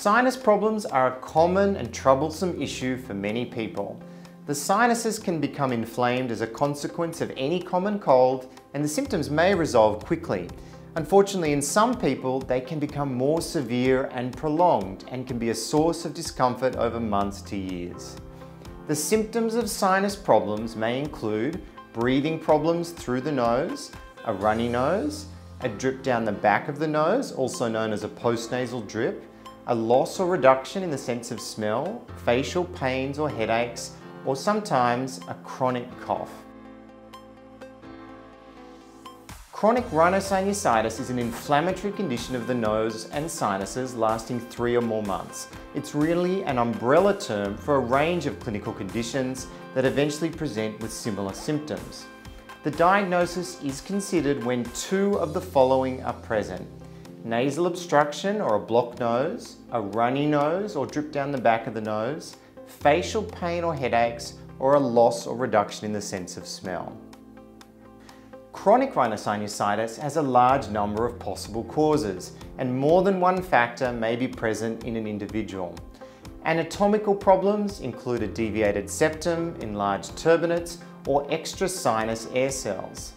Sinus problems are a common and troublesome issue for many people. The sinuses can become inflamed as a consequence of any common cold and the symptoms may resolve quickly. Unfortunately, in some people, they can become more severe and prolonged and can be a source of discomfort over months to years. The symptoms of sinus problems may include breathing problems through the nose, a runny nose, a drip down the back of the nose, also known as a postnasal drip, a loss or reduction in the sense of smell, facial pains or headaches, or sometimes a chronic cough. Chronic rhinosinusitis is an inflammatory condition of the nose and sinuses lasting three or more months. It's really an umbrella term for a range of clinical conditions that eventually present with similar symptoms. The diagnosis is considered when two of the following are present. Nasal obstruction or a blocked nose, a runny nose or drip down the back of the nose, facial pain or headaches, or a loss or reduction in the sense of smell. Chronic rhinosinusitis has a large number of possible causes and more than one factor may be present in an individual. Anatomical problems include a deviated septum, enlarged turbinates, or extra sinus air cells.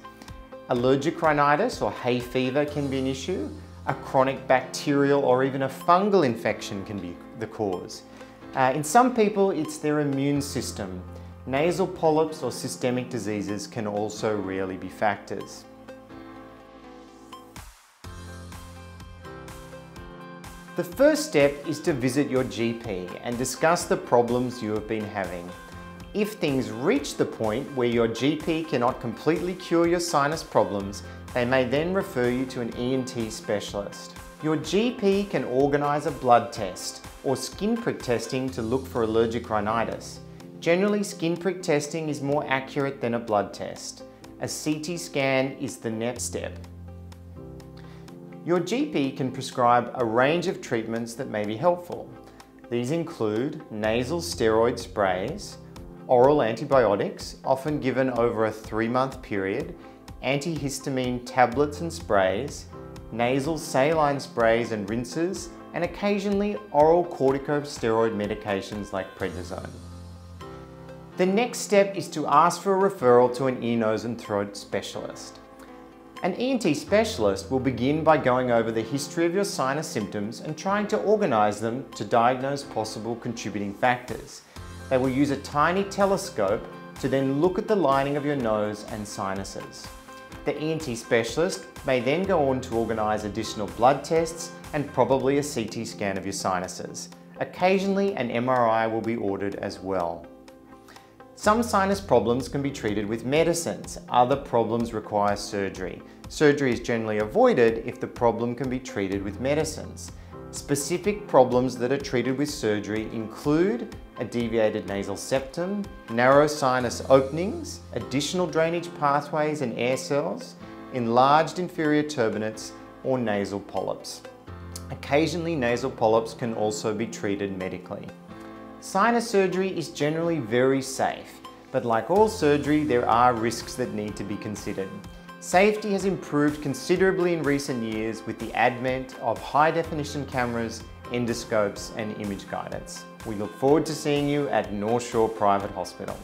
Allergic rhinitis or hay fever can be an issue. A chronic bacterial or even a fungal infection can be the cause. Uh, in some people, it's their immune system. Nasal polyps or systemic diseases can also rarely be factors. The first step is to visit your GP and discuss the problems you have been having. If things reach the point where your GP cannot completely cure your sinus problems, they may then refer you to an ENT specialist. Your GP can organise a blood test or skin prick testing to look for allergic rhinitis. Generally, skin prick testing is more accurate than a blood test. A CT scan is the next step. Your GP can prescribe a range of treatments that may be helpful. These include nasal steroid sprays, oral antibiotics, often given over a three-month period, antihistamine tablets and sprays, nasal saline sprays and rinses, and occasionally oral corticosteroid medications like prednisone. The next step is to ask for a referral to an ear, nose and throat specialist. An ENT specialist will begin by going over the history of your sinus symptoms and trying to organise them to diagnose possible contributing factors. They will use a tiny telescope to then look at the lining of your nose and sinuses. The ENT specialist may then go on to organise additional blood tests and probably a CT scan of your sinuses. Occasionally an MRI will be ordered as well. Some sinus problems can be treated with medicines. Other problems require surgery. Surgery is generally avoided if the problem can be treated with medicines. Specific problems that are treated with surgery include a deviated nasal septum, narrow sinus openings, additional drainage pathways and air cells, enlarged inferior turbinates, or nasal polyps. Occasionally nasal polyps can also be treated medically. Sinus surgery is generally very safe, but like all surgery, there are risks that need to be considered. Safety has improved considerably in recent years with the advent of high definition cameras, endoscopes and image guidance. We look forward to seeing you at North Shore Private Hospital.